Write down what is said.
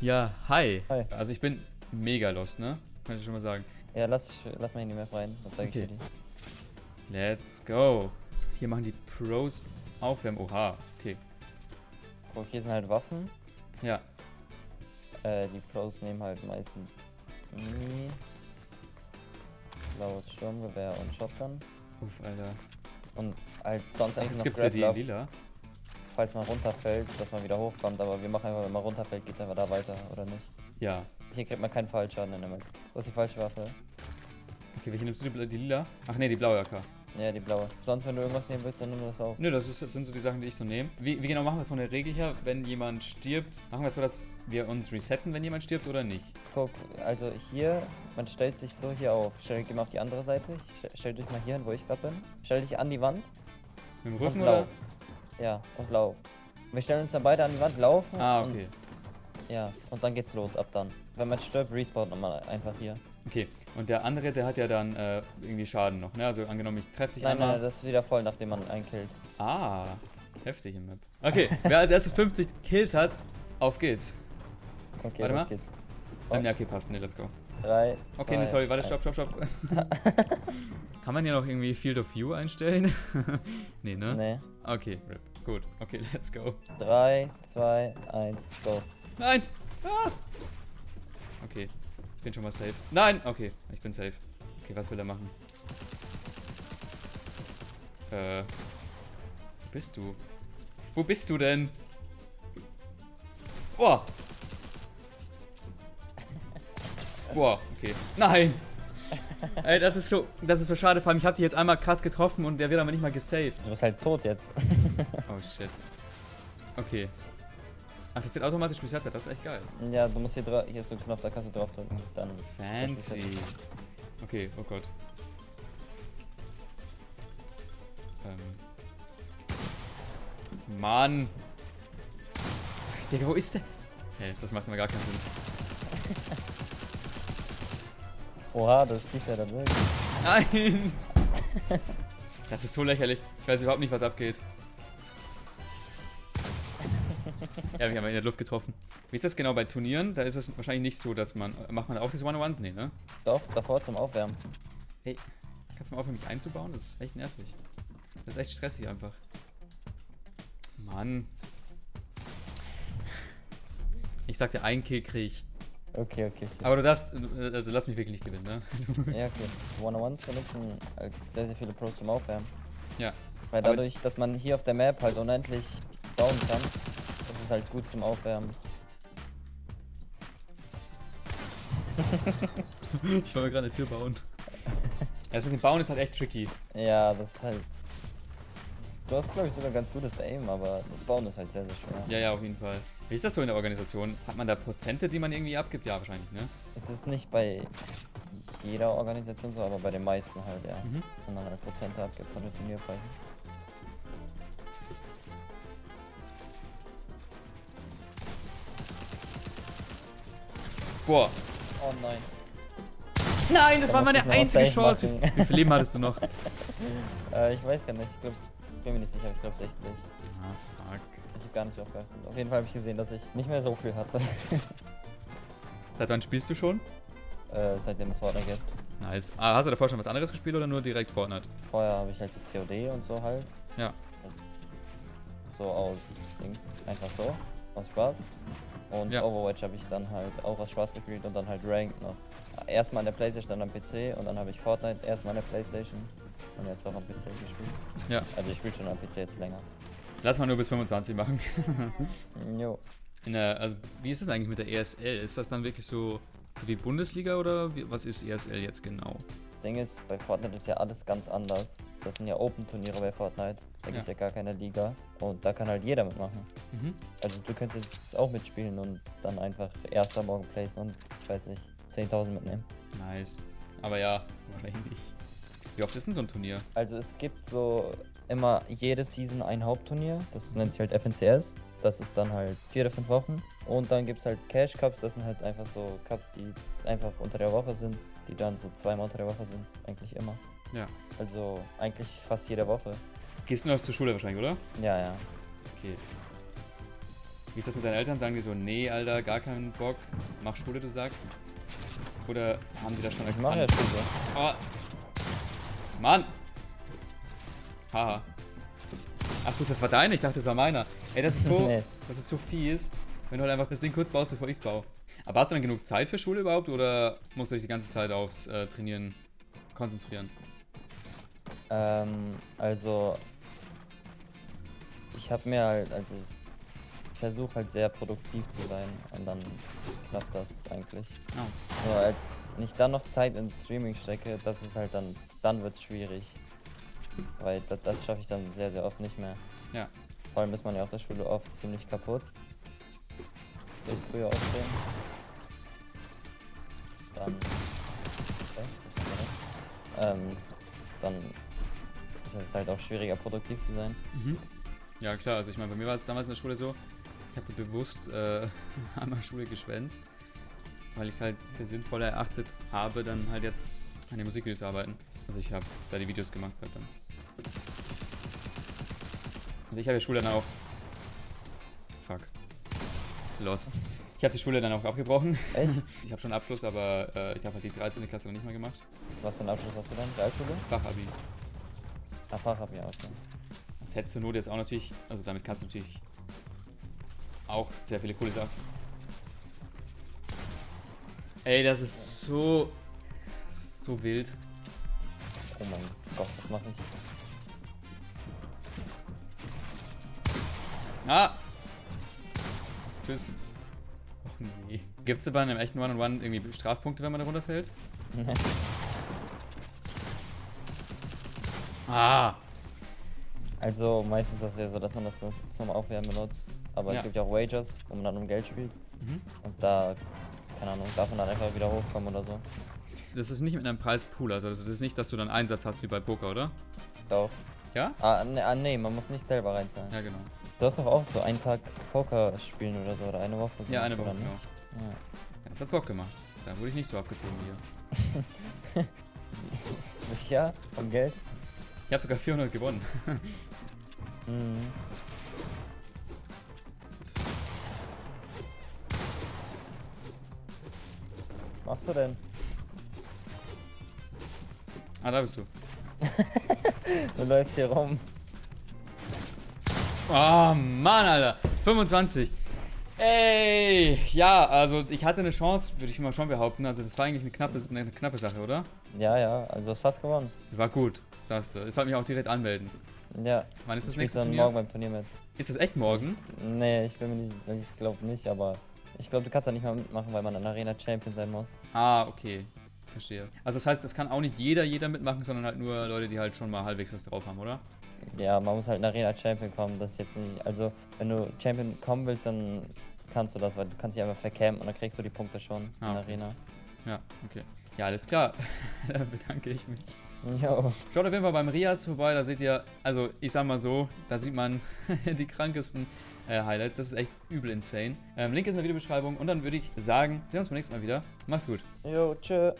Ja, hi. Hi. Also ich bin mega lost, ne? Kann ich schon mal sagen. Ja, lass, lass mal in die Map rein. Was sag Okay. ich dir die? Let's go. Hier machen die Pros aufwärmen. Oha, okay. Guck, hier sind halt Waffen. Ja, Äh, die Pros nehmen halt meistens Mini, blaues Sturmgewehr und Shotgun. uff, Alter. Und halt sonst Ach, eigentlich es noch gibt ja die in lila. Falls man runterfällt, dass man wieder hochkommt. Aber wir machen einfach, wenn man runterfällt, geht's einfach da weiter, oder nicht? Ja. Hier kriegt man keinen Fallschaden in der Map. Wo ist die falsche Waffe? Okay, welche nimmst du? Die, die lila? Ach nee, die blaue AK. Ja, die blaue. Sonst, wenn du irgendwas nehmen willst, dann nimm das auch. Nö, das, ist, das sind so die Sachen, die ich so nehme. Wie, wie genau machen wir es von der Regel her, wenn jemand stirbt? Machen wir es so, dass wir uns resetten, wenn jemand stirbt oder nicht? Guck, also hier, man stellt sich so hier auf. Stell dich mal auf die andere Seite. Stell, stell dich mal hier hin, wo ich gerade bin. Stell dich an die Wand Mit dem Rücken oder? Ja, und lauf. Wir stellen uns dann beide an die Wand, laufen. Ah, und- okay. Ja, und dann geht's los ab dann. Wenn man stirbt, respawnt man einfach hier. Okay. Und der andere, der hat ja dann äh, irgendwie Schaden noch, ne? Also angenommen, ich treffe dich Nein, einmal. nein, das ist wieder voll, nachdem man einen killt. Ah, heftig im Map. Okay, wer als erstes 50 Kills hat, auf geht's. Okay, Warte mal. geht's. Ähm, ja, okay, passt. Ne, let's go. Drei, Okay, zwei, nee, sorry, warte, stopp, stopp, stopp. Kann man hier noch irgendwie Field of View einstellen? nee, ne? Nee. Okay, RIP. Gut, okay, let's go. Drei, zwei, eins, go. Nein! Ah! Okay, ich bin schon mal safe. Nein! Okay, ich bin safe. Okay, was will er machen? Äh. Wo bist du? Wo bist du denn? Boah! Boah, okay. Nein! Ey, das ist so, das ist so schade. Vor allem, ich hatte jetzt einmal krass getroffen und der wird aber nicht mal gesaved. Du bist halt tot jetzt. Oh shit. Okay. Ach, das wird automatisch resettet, das ist echt geil. ja, du musst hier drauf. Hier ist so ein Knopf, da kannst du drauf drücken. Dann. Fancy. Okay, oh Gott. Ähm. Mann. Ach, Digga, wo ist der? Hey, das macht immer gar keinen Sinn. Oha, das schießt ja da durch. Nein! Das ist so lächerlich. Ich weiß überhaupt nicht, was abgeht. Ja, wir haben ihn in der Luft getroffen. Wie ist das genau bei Turnieren? Da ist es wahrscheinlich nicht so, dass man. Macht man auch diese One-on-Ones? Nee, ne? Doch, davor zum Aufwärmen. Hey, kannst du mal aufhören, mich einzubauen? Das ist echt nervig. Das ist echt stressig einfach. Mann. Ich sagte, ein Kill krieg ich. Okay, okay, okay. Aber du darfst, also lass mich wirklich nicht gewinnen, ne? Ja, okay. One-on-Ones benutzen halt sehr, sehr viele Pros zum Aufwärmen. Ja. Weil dadurch, dass man hier auf der Map halt unendlich bauen kann, ist es halt gut zum Aufwärmen. Ich wollte gerade eine Tür bauen. Ja, das mit dem Bauen ist halt echt tricky. Ja, das ist halt. Du hast, glaube ich, sogar ganz gutes Aim, aber das Bauen ist halt sehr, sehr schwer. Ja, ja, auf jeden Fall. Wie ist das so in der Organisation? Hat man da Prozente, die man irgendwie abgibt? Ja, wahrscheinlich, ne? Es ist nicht bei jeder Organisation so, aber bei den meisten halt, ja. Mhm. Wenn man halt Prozente abgibt von den Turnierpreisen. Boah. Oh nein. Nein, das Da war meine einzige Chance. machen. Wie viel Leben hattest du noch? Äh, ich weiß gar nicht, ich glaub, bin mir nicht sicher, ich glaube 60. Ah, fuck. Ich habe gar nicht aufgeachtet. Auf jeden Fall habe ich gesehen, dass ich nicht mehr so viel hatte. Seit wann spielst du schon? äh, seitdem es Fortnite gibt. Nice. Ah, hast du davor schon was anderes gespielt oder nur direkt Fortnite? Vorher habe ich halt so COD und so halt. Ja. So aus Dings. Einfach so. Aus Spaß. Und Ja. Overwatch habe ich dann halt auch aus Spaß gespielt und dann halt Ranked noch. Erstmal an der Playstation, dann am PC und dann habe ich Fortnite erstmal an der Playstation und jetzt auch am PC gespielt. Ja. Also ich spiele schon am PC jetzt länger. Lass mal nur bis 25 machen. Jo. In der, also, wie ist es eigentlich mit der ESL? Ist das dann wirklich so, so wie Bundesliga oder wie, was ist ESL jetzt genau? Das Ding ist, bei Fortnite ist ja alles ganz anders. Das sind ja Open-Turniere bei Fortnite. Da gibt es Ja. gar keine Liga. Und da kann halt jeder mitmachen. Mhm. Also du könntest auch mitspielen und dann einfach erster Morgen Place und ich weiß nicht, 10.000 mitnehmen. Nice. Aber ja, wahrscheinlich nicht. Wie oft ist denn so ein Turnier? Also es gibt so immer jede Season ein Hauptturnier, das nennt sich halt FNCS. Das ist dann halt vier oder fünf Wochen. Und dann gibt es halt Cash Cups, das sind halt einfach so Cups, die einfach unter der Woche sind, die dann so zweimal unter der Woche sind, eigentlich immer. Ja. Also eigentlich fast jede Woche. Gehst du noch zur Schule wahrscheinlich, oder? Ja, ja. Okay. Wie ist das mit deinen Eltern? Sagen die so, nee, Alter, gar keinen Bock, mach Schule, du sagst? Oder haben die das schon Ich mache ja Schule. Oh. Mann! Haha. Ach du, das war deine? Ich dachte, das war meiner. Ey, das ist so, Nee. das ist so fies, wenn du halt einfach das Ding kurz baust, bevor ich's baue. Aber hast du dann genug Zeit für Schule überhaupt oder musst du dich die ganze Zeit aufs äh, Trainieren konzentrieren? Ähm, also ich habe mir halt, also ich versuche halt sehr produktiv zu sein und dann klappt das eigentlich. Ah. Nur halt nicht dann noch Zeit ins Streaming stecke, das ist halt dann, dann wird es schwierig. Weil das, das schaffe ich dann sehr, sehr oft nicht mehr. Ja. Vor allem ist man ja auf der Schule oft ziemlich kaputt. Durchs früher aufstehen. Dann. Ähm, dann ist es halt auch schwieriger, produktiv zu sein. Mhm. Ja, klar. Also ich meine, bei mir war es damals in der Schule so, ich hatte bewusst äh, einmal Schule geschwänzt, weil ich es halt für sinnvoller erachtet habe, dann halt jetzt an den Musikvideos zu arbeiten. Also ich habe da die Videos gemacht halt dann. Also ich habe die Schule dann auch... Fuck. Lost. Ich habe die Schule dann auch abgebrochen. Echt? Ich habe schon einen Abschluss, aber äh, ich habe halt die 13. Klasse dann nicht mehr gemacht. Was für einen Abschluss hast du dann? Realschule? Fachabi. Ah, Fachabi, ja, okay. Das hättest du nur jetzt auch natürlich, also damit kannst du natürlich auch sehr viele coole Sachen. Ey, das ist so, so wild. Oh mein Gott, was mache ich? Ah! Tschüss. Och nee. Gibt's denn bei einem echten One-on-One irgendwie Strafpunkte, wenn man da runterfällt? Nee. Ah! Also meistens ist das ja so, dass man das zum Aufwärmen benutzt. Aber Ja. es gibt ja auch Wagers, wo man dann um Geld spielt. Mhm. Und da, keine Ahnung, darf man dann einfach wieder hochkommen oder so. Das ist nicht mit einem Preispool, also das ist nicht, dass du dann Einsatz hast wie bei Poker, oder? Doch. Ja? Ah, ne, ah, nee, man muss nicht selber reinzahlen. Ja, genau. Du hast doch auch so einen Tag Poker spielen oder so, oder eine Woche. Ja, eine Woche, genau. Ja. Das hat Bock gemacht. Da wurde ich nicht so abgezogen wie hier. Sicher? Vom Geld? Ich habe sogar 400 gewonnen. Mhm. Was machst du denn? Ah, da bist du. Du läufst hier rum. Oh Mann, Alter. 25. Ey, ja, also ich hatte eine Chance, würde ich mal schon behaupten. Also das war eigentlich eine knappe, eine knappe Sache, oder? Ja, ja, also hast fast gewonnen. War gut, sagst du. Ich sollte mich auch direkt anmelden. Ja. Wann ist das nächste dann Turnier? morgen beim Turnier mit. Ist das echt morgen? Nee, ich bin mir nicht, ich glaube nicht, aber ich glaube, du kannst da nicht mal mitmachen, weil man ein Arena Champion sein muss. Ah, okay. Verstehe. Also das heißt, das kann auch nicht jeder, jeder mitmachen, sondern halt nur Leute, die halt schon mal halbwegs was drauf haben, oder? Ja, man muss halt in Arena Champion kommen, das ist jetzt nicht, also wenn du Champion kommen willst, dann kannst du das, weil du kannst dich einfach vercampen und dann kriegst du die Punkte schon Ah, in okay. Arena. Ja, okay. Ja, alles klar. da bedanke ich mich. Jo. Schaut auf jeden Fall beim Rias vorbei, da seht ihr, also ich sag mal so, da sieht man die krankesten äh, Highlights. Das ist echt übel insane. Ähm, Link ist in der Videobeschreibung und dann würde ich sagen, sehen wir uns beim nächsten Mal wieder. Mach's gut. Jo, tschö.